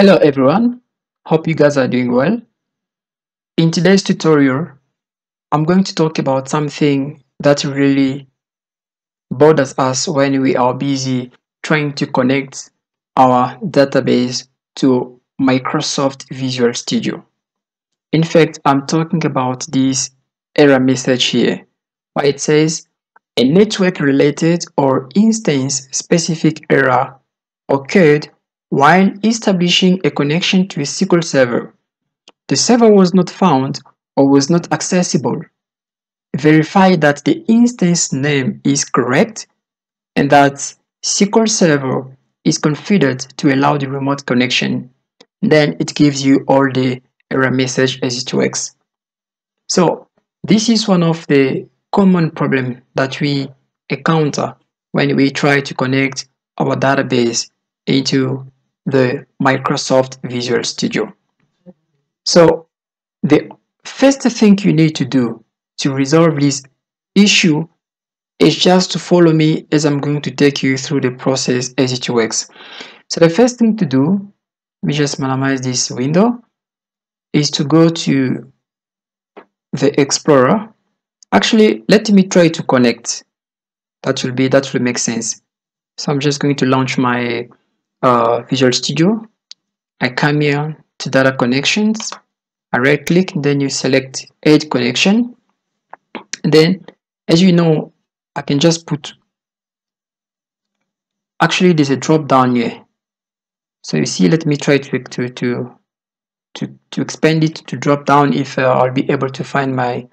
Hello everyone, hope you guys are doing well. In today's tutorial, I'm going to talk about something that really bothers us when we are busy trying to connect our database to Microsoft Visual Studio. In fact, I'm talking about this error message here, where it says a network related or instance specific error occurred while establishing a connection to a SQL server. The server was not found or was not accessible. Verify that the instance name is correct and that SQL Server is configured to allow the remote connection. Then it gives you all the error message as it works. So this is one of the common problem that we encounter when we try to connect our database into the Microsoft Visual Studio. So the first thing you need to do to resolve this issue is just to follow me as I'm going to take you through the process as it works. So the first thing to do, me just minimize this window, is to go to the Explorer. Actually, let me try to connect. That will be, that will make sense. So I'm just going to launch my uh, Visual Studio. I come here to data connections. I right click, then you select add connection. And then, as you know, I can just put, actually there's a drop down here. So you see, let me try to, to, to, to, to expand it to drop down if uh, I'll be able to find my,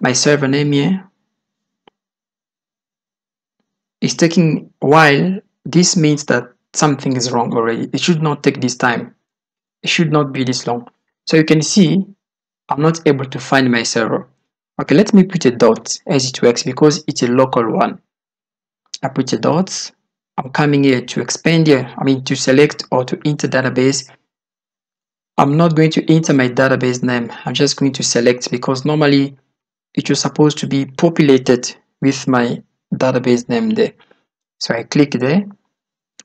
my server name here. It's taking a while. This means that something is wrong already. It should not take this time. It should not be this long. So you can see I'm not able to find my server. Okay, let me put a dot as it works because it's a local one. I put a dot. I'm coming here to expand here. I mean to select or to enter database. I'm not going to enter my database name. I'm just going to select because normally it was supposed to be populated with my database name there. So I click there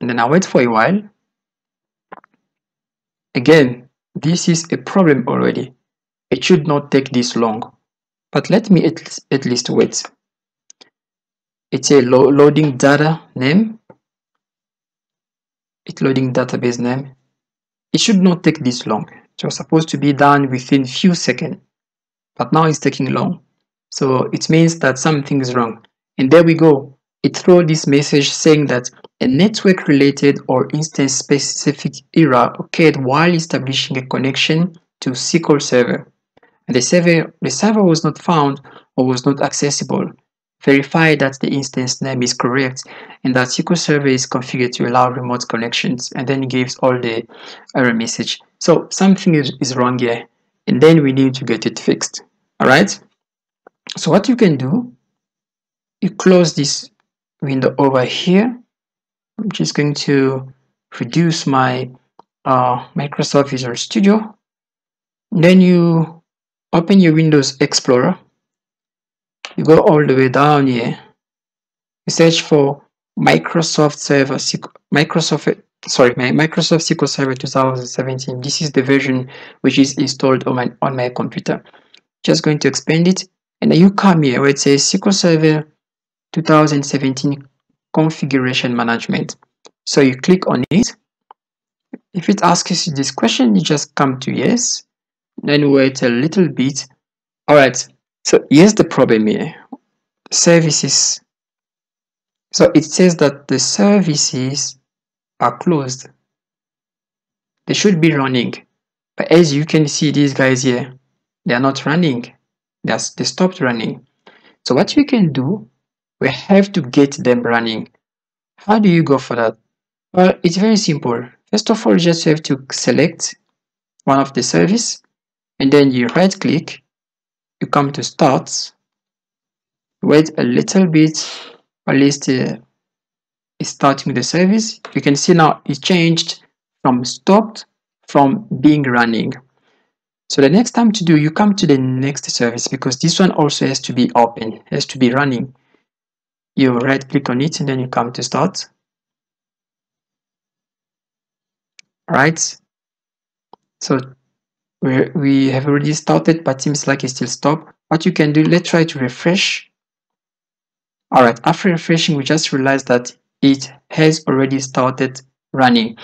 and then I wait for a while. Again, this is a problem already. It should not take this long, but let me at, at least wait. It's a lo loading data name. It's loading database name. It should not take this long. It was supposed to be done within few seconds, but now it's taking long. So it means that something is wrong. And there we go it throws this message saying that a network related or instance specific error occurred while establishing a connection to SQL Server. And the server, the server was not found or was not accessible. Verify that the instance name is correct and that SQL Server is configured to allow remote connections and then gives all the error message. So something is, is wrong here and then we need to get it fixed. Alright? So what you can do, you close this window over here I'm just going to reduce my uh, Microsoft Visual Studio. Then you open your Windows Explorer. You go all the way down here. You search for Microsoft Server Microsoft sorry my Microsoft SQL Server 2017 this is the version which is installed on my on my computer. Just going to expand it. And then you come here where it says SQL Server 2017 configuration management. So you click on it. If it asks you this question you just come to yes then wait a little bit. All right. So here's the problem here. Services. So it says that the services are closed. They should be running. But as you can see these guys here they are not running. Are, they stopped running. So what we can do we have to get them running. How do you go for that? Well, it's very simple. First of all, you just have to select one of the service and then you right click, you come to start, wait a little bit, at least uh, starting the service. You can see now it changed from stopped from being running. So the next time to do, you come to the next service because this one also has to be open, has to be running you right click on it and then you come to start. Right? So we we have already started but seems like it still stopped. What you can do let's try to refresh. All right after refreshing we just realized that it has already started running.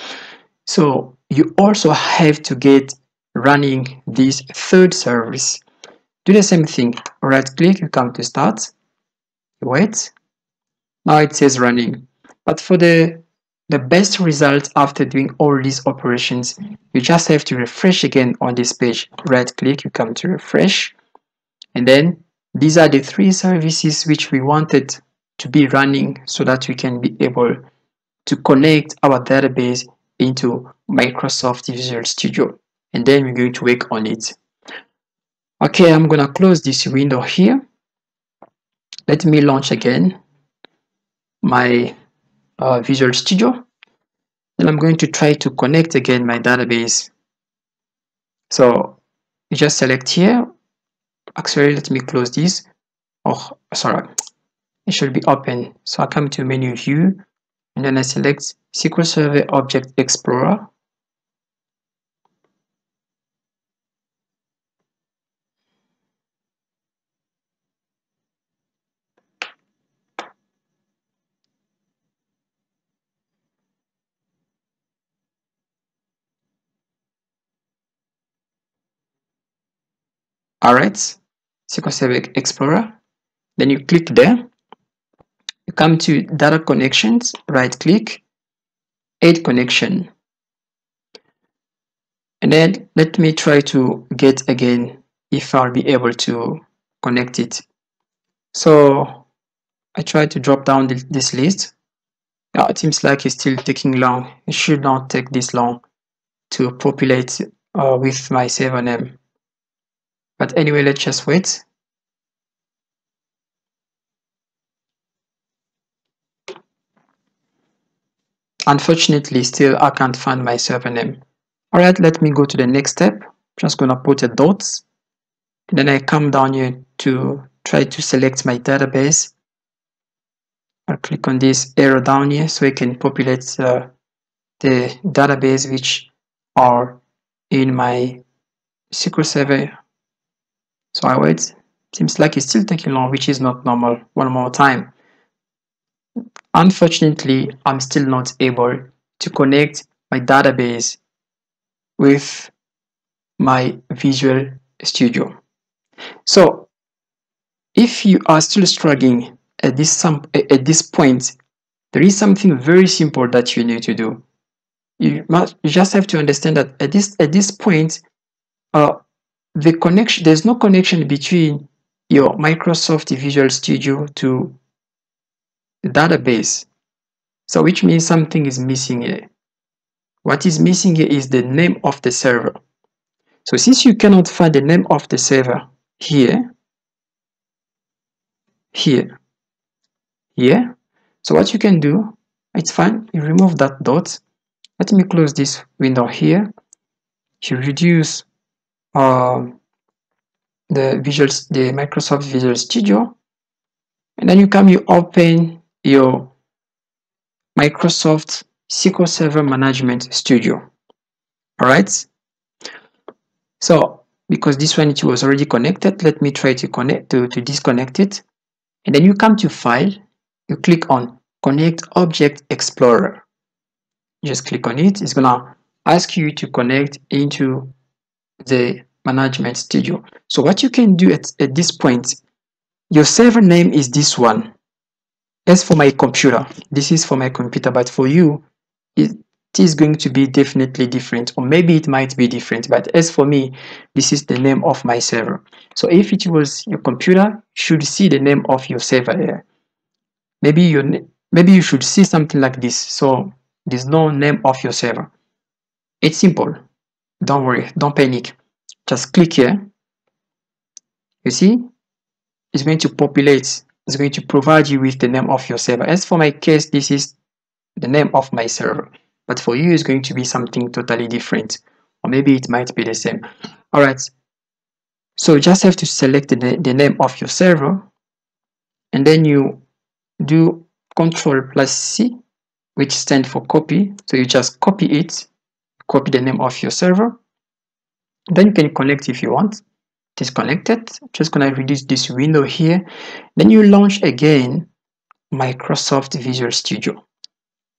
So you also have to get running this third service. Do the same thing. Right click you come to start. Wait now it says running. But for the the best results after doing all these operations you just have to refresh again on this page. Right click you come to refresh. And then these are the three services which we wanted to be running so that we can be able to connect our database into Microsoft Visual Studio. And then we're going to work on it. Okay I'm gonna close this window here. Let me launch again my uh, Visual Studio. And I'm going to try to connect again my database. So you just select here. Actually let me close this. Oh sorry. It should be open. So I come to menu view and then I select SQL Server Object Explorer alright SQL Explorer. Then you click there. You come to data connections right click add connection. And then let me try to get again if I'll be able to connect it. So I try to drop down this list. Yeah, it seems like it's still taking long. It should not take this long to populate uh, with my server name but anyway, let's just wait. Unfortunately, still I can't find my server name. Alright, let me go to the next step. Just gonna put a dot. Then I come down here to try to select my database. I'll click on this arrow down here so I can populate uh, the database which are in my SQL Server so I wait. Seems like it's still taking long, which is not normal. One more time. Unfortunately, I'm still not able to connect my database with my Visual Studio. So if you are still struggling at this some at this point, there is something very simple that you need to do. You must you just have to understand that at this at this point, uh, the connection there's no connection between your Microsoft Visual Studio to the database. So which means something is missing here. What is missing here is the name of the server. So since you cannot find the name of the server here here here so what you can do it's fine. You remove that dot. Let me close this window here. You reduce um, the Visual, the Microsoft Visual Studio, and then you come, you open your Microsoft SQL Server Management Studio. All right. So because this one it was already connected, let me try to connect to, to disconnect it. And then you come to File, you click on Connect Object Explorer. Just click on it. It's gonna ask you to connect into the management studio. So what you can do at, at this point your server name is this one. As for my computer this is for my computer but for you it is going to be definitely different or maybe it might be different but as for me this is the name of my server. So if it was your computer should see the name of your server here maybe you maybe you should see something like this. So there's no name of your server. It's simple. Don't worry. Don't panic just click here. You see? It's going to populate it's going to provide you with the name of your server. As for my case this is the name of my server. But for you it's going to be something totally different. Or maybe it might be the same. All right so you just have to select the, the name of your server. And then you do control plus c which stands for copy. So you just copy it. Copy the name of your server then you can connect if you want. It is connected. Just gonna reduce this window here. Then you launch again Microsoft Visual Studio.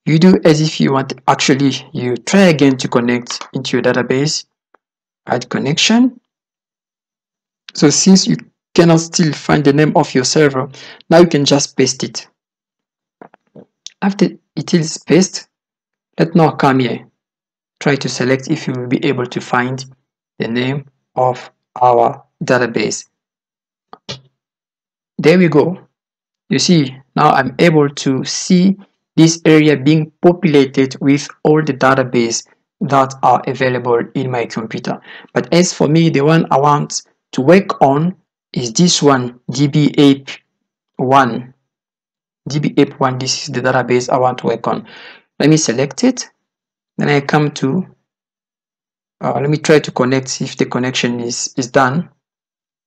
You do as if you want. Actually you try again to connect into your database add connection. So since you cannot still find the name of your server now you can just paste it. After it is pasted let's now come here. Try to select if you will be able to find the name of our database. There we go. You see now i'm able to see this area being populated with all the database that are available in my computer. But as for me the one i want to work on is this one dbape1 dbape1 this is the database i want to work on. Let me select it. Then i come to uh, let me try to connect if the connection is is done.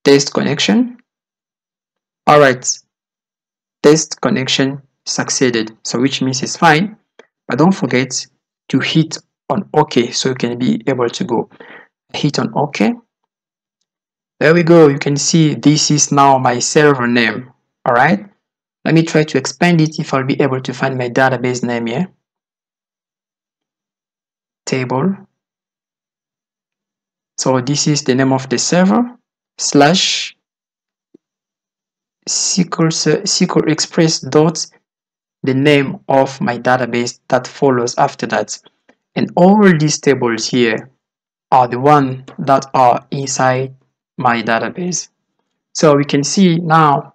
Test connection. All right. Test connection succeeded so which means it's fine. But don't forget to hit on ok so you can be able to go. Hit on ok. There we go. You can see this is now my server name. All right. Let me try to expand it if i'll be able to find my database name here. Table so this is the name of the server slash SQL, SQL Express dot the name of my database that follows after that. And all these tables here are the one that are inside my database. So we can see now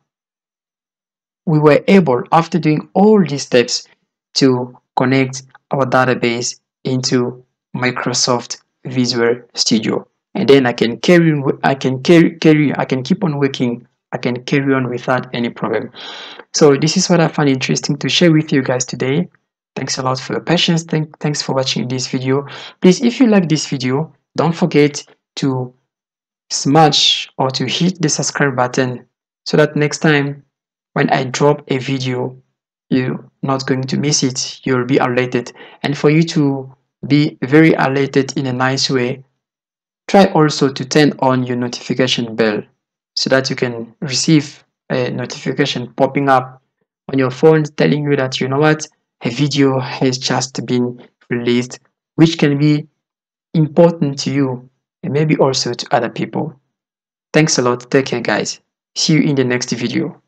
we were able after doing all these steps to connect our database into Microsoft Visual Studio and then I can carry I can carry carry I can keep on working. I can carry on without any problem. So this is what I found interesting to share with you guys today. Thanks a lot for your patience. Thank, thanks for watching this video. Please if you like this video don't forget to smash or to hit the subscribe button so that next time when I drop a video you're not going to miss it. You'll be alerted. And for you to be very alerted in a nice way try also to turn on your notification bell so that you can receive a notification popping up on your phone telling you that you know what a video has just been released which can be important to you and maybe also to other people. Thanks a lot. Take care guys. See you in the next video